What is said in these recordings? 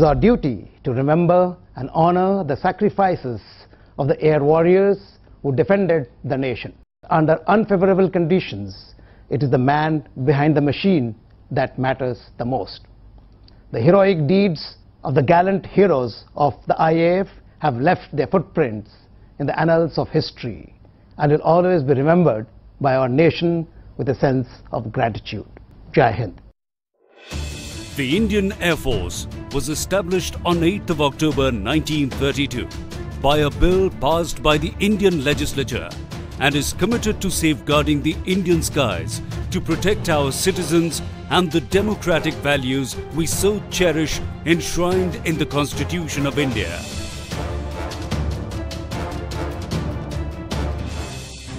Is our duty to remember and honor the sacrifices of the air warriors who defended the nation. Under unfavorable conditions, it is the man behind the machine that matters the most. The heroic deeds of the gallant heroes of the IAF have left their footprints in the annals of history and will always be remembered by our nation with a sense of gratitude. Jai Hind. The Indian Air Force was established on 8th of October 1932 by a bill passed by the Indian legislature and is committed to safeguarding the Indian skies to protect our citizens and the democratic values we so cherish enshrined in the Constitution of India.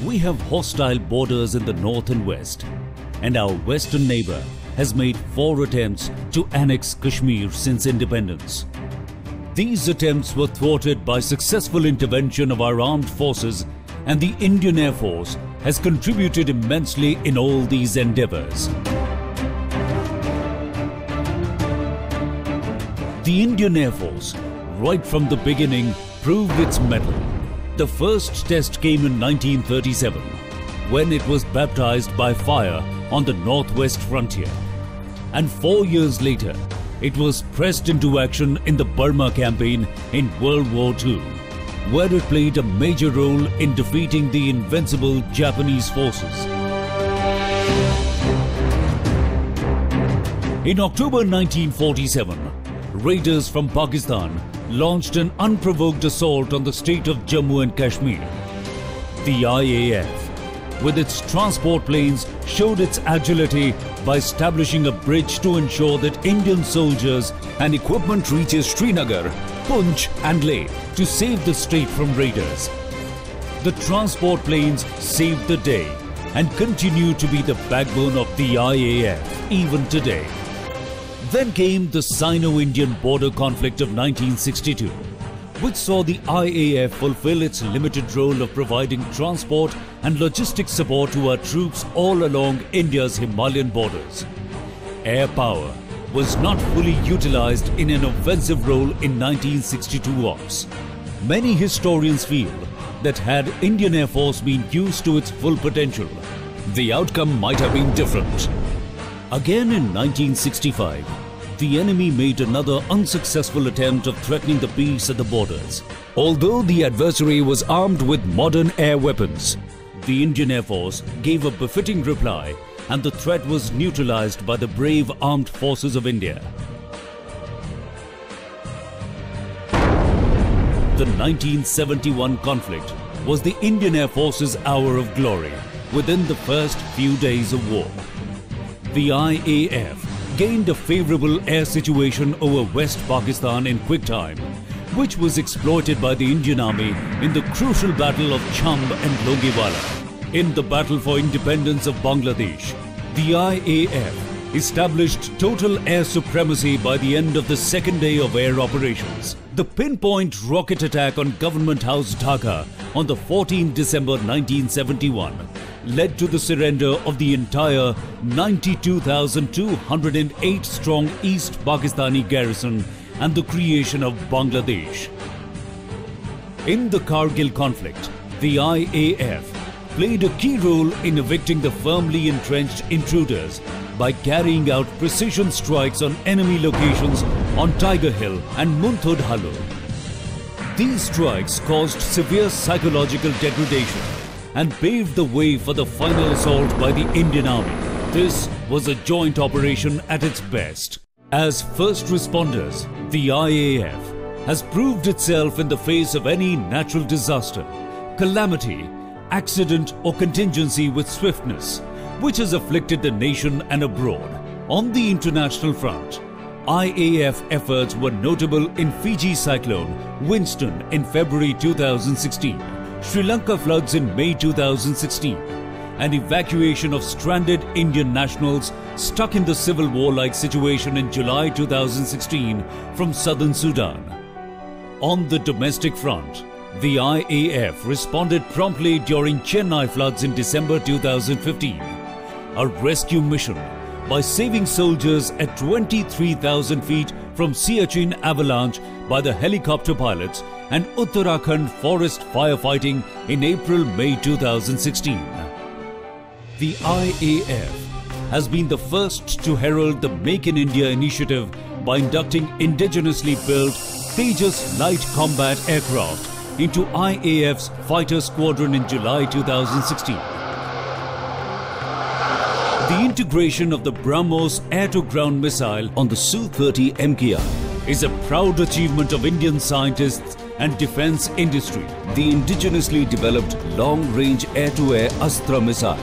We have hostile borders in the north and west, and our western neighbor has made four attempts to annex Kashmir since independence. These attempts were thwarted by successful intervention of our armed forces and the Indian Air Force has contributed immensely in all these endeavors. The Indian Air Force, right from the beginning, proved its mettle. The first test came in 1937, when it was baptized by fire on the northwest frontier. And four years later, it was pressed into action in the Burma campaign in World War II, where it played a major role in defeating the invincible Japanese forces. In October 1947, raiders from Pakistan launched an unprovoked assault on the state of Jammu and Kashmir. The IAF, with its transport planes, showed its agility by establishing a bridge to ensure that Indian soldiers and equipment reaches Srinagar, Poonch and Leh to save the state from raiders. The transport planes saved the day and continue to be the backbone of the IAF even today. Then came the Sino-Indian border conflict of 1962, which saw the IAF fulfill its limited role of providing transport and logistics support to our troops all along India's Himalayan borders. Air power was not fully utilized in an offensive role in 1962 ops. Many historians feel that had Indian Air Force been used to its full potential, the outcome might have been different. Again in 1965, the enemy made another unsuccessful attempt of threatening the peace at the borders. Although the adversary was armed with modern air weapons, the Indian Air Force gave a befitting reply and the threat was neutralized by the brave armed forces of India. The 1971 conflict was the Indian Air Force's hour of glory within the first few days of war. The IAF gained a favorable air situation over West Pakistan in quick time, which was exploited by the Indian Army in the crucial battle of Chamb and Longewala. In the battle for independence of Bangladesh, the IAF established total air supremacy by the end of the second day of air operations. The pinpoint rocket attack on Government House Dhaka on the 14th December 1971 led to the surrender of the entire 92,208 strong East Pakistani garrison and the creation of Bangladesh. In the Kargil conflict, the IAF played a key role in evicting the firmly entrenched intruders by carrying out precision strikes on enemy locations on Tiger Hill and Muntho Dhalo. These strikes caused severe psychological degradation and paved the way for the final assault by the Indian Army. This was a joint operation at its best. As first responders, the IAF has proved itself in the face of any natural disaster, calamity, accident or contingency with swiftness, which has afflicted the nation and abroad. On the international front, IAF efforts were notable in Fiji cyclone Winston in February 2016, Sri Lanka floods in May 2016, and evacuation of stranded Indian nationals stuck in the civil war-like situation in July 2016 from southern Sudan. On the domestic front, the IAF responded promptly during Chennai floods in December 2015, a rescue mission by saving soldiers at 23,000 feet from Siachen avalanche by the helicopter pilots and Uttarakhand forest firefighting in April-May 2016. The IAF has been the first to herald the Make in India initiative by inducting indigenously built Tejas light combat aircraft into IAF's fighter squadron in July 2016. The integration of the BrahMos air-to-ground missile on the Su-30 MKI is a proud achievement of Indian scientists and defense industry. The indigenously developed long-range air-to-air Astra missile,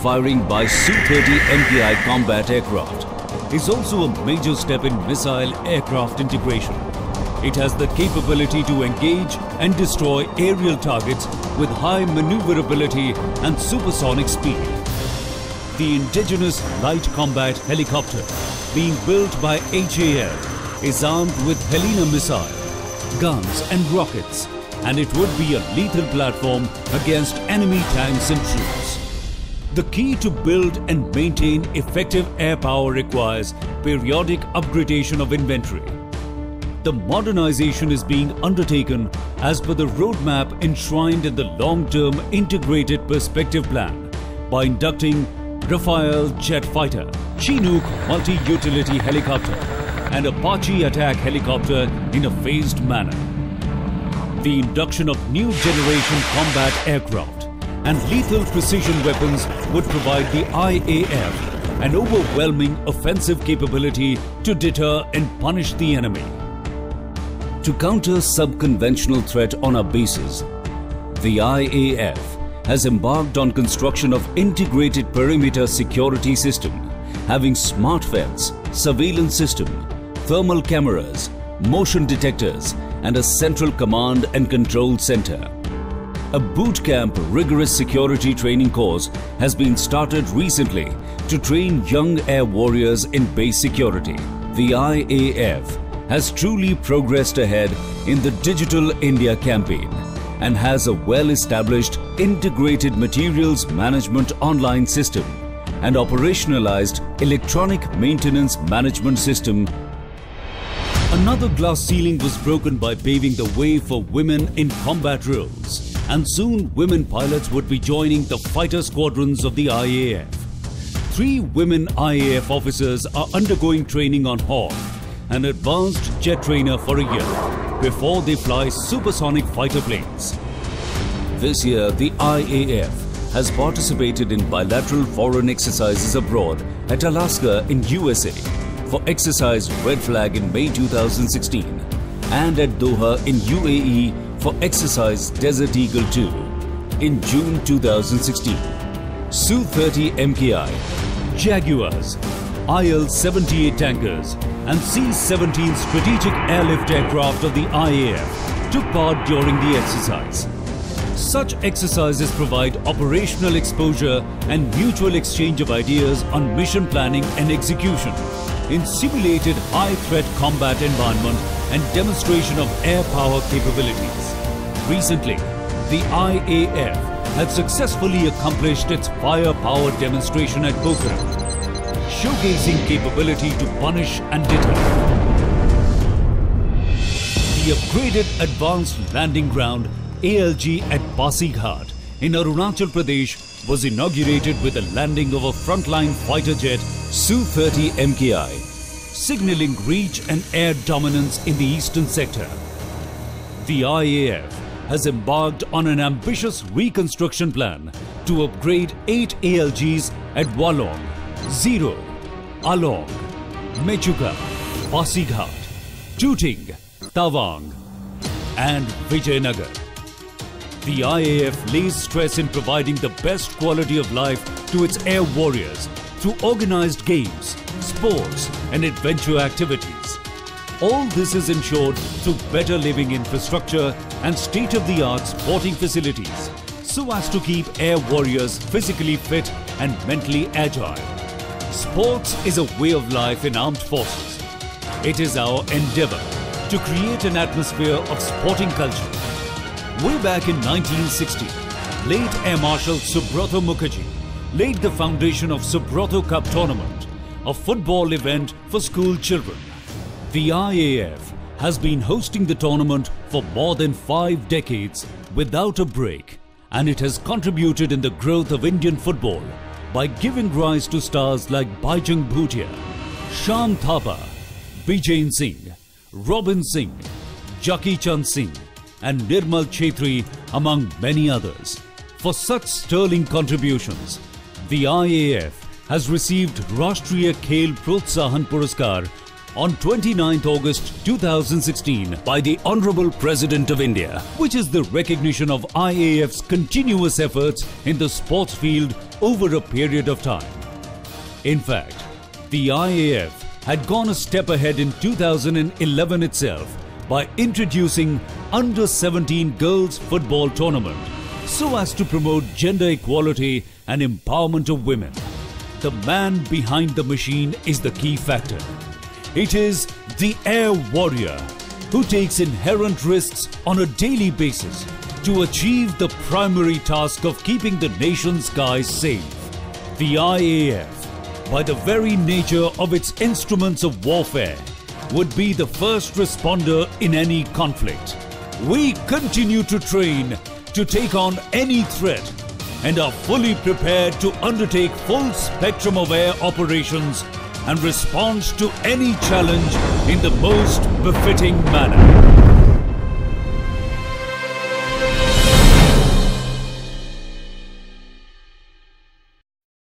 firing by Su-30 MKI combat aircraft, is also a major step in missile aircraft integration. It has the capability to engage and destroy aerial targets with high maneuverability and supersonic speed. The indigenous light combat helicopter being built by HAL is armed with Helina missile, guns and rockets and it would be a lethal platform against enemy tanks and troops. The key to build and maintain effective air power requires periodic upgradation of inventory. The modernization is being undertaken as per the roadmap enshrined in the long-term integrated perspective plan by inducting Rafale jet fighter, Chinook multi-utility helicopter and Apache attack helicopter in a phased manner. The induction of new generation combat aircraft and lethal precision weapons would provide the IAF an overwhelming offensive capability to deter and punish the enemy. To counter sub-conventional threat on our bases, the IAF has embarked on construction of integrated perimeter security system having smart fence, surveillance system, thermal cameras, motion detectors and a central command and control center. A boot camp rigorous security training course has been started recently to train young air warriors in base security. The IAF has truly progressed ahead in the Digital India campaign and has a well-established integrated materials management online system and operationalized electronic maintenance management system. Another glass ceiling was broken by paving the way for women in combat roles and soon women pilots would be joining the fighter squadrons of the IAF. Three women IAF officers are undergoing training on Hawk, an advanced jet trainer for a year before they fly supersonic fighter planes. This year, the IAF has participated in bilateral foreign exercises abroad at Alaska in USA for exercise Red Flag in May 2016 and at Doha in UAE for exercise Desert Eagle 2 in June 2016. Su-30 MKI, Jaguars, IL-78 tankers and C-17 strategic airlift aircraft of the IAF took part during the exercise. Such exercises provide operational exposure and mutual exchange of ideas on mission planning and execution in simulated high-threat combat environment and demonstration of air power capabilities. Recently, the IAF had successfully accomplished its firepower demonstration at Pokhran, showcasing capability to punish and deter. The upgraded Advanced Landing Ground ALG at Pasighat in Arunachal Pradesh was inaugurated with the landing of a frontline fighter jet Su-30 MKI, signaling reach and air dominance in the eastern sector. The IAF has embarked on an ambitious reconstruction plan to upgrade eight ALGs at Walong, Ziro, Along, Mechuka, Pasighat, Tuting, Tawang and Vijayanagar. The IAF lays stress in providing the best quality of life to its air warriors through organized games, sports and adventure activities. All this is ensured through better living infrastructure and state-of-the-art sporting facilities so as to keep air warriors physically fit and mentally agile. Sports is a way of life in armed forces. It is our endeavor to create an atmosphere of sporting culture. Way back in 1960, late Air Marshal Subrata Mukherjee laid the foundation of Subrata Cup Tournament, a football event for school children. The IAF has been hosting the tournament for more than five decades without a break, and it has contributed in the growth of Indian football by giving rise to stars like Bhaichung Bhutia, Shyam Thapa, Bijen Singh, Robin Singh, Jackichand Singh, and Nirmal Chettri, among many others. For such sterling contributions, the IAF has received Rashtriya Khel Protsahan Puraskar on 29th August 2016 by the Honorable President of India, which is the recognition of IAF's continuous efforts in the sports field over a period of time. In fact, the IAF had gone a step ahead in 2011 itself by introducing under 17 girls football tournament so as to promote gender equality and empowerment of women. The man behind the machine is the key factor. It is the air warrior who takes inherent risks on a daily basis to achieve the primary task of keeping the nation's skies safe. The IAF, by the very nature of its instruments of warfare, would be the first responder in any conflict. We continue to train to take on any threat and are fully prepared to undertake full spectrum of air operations and respond to any challenge in the most befitting manner.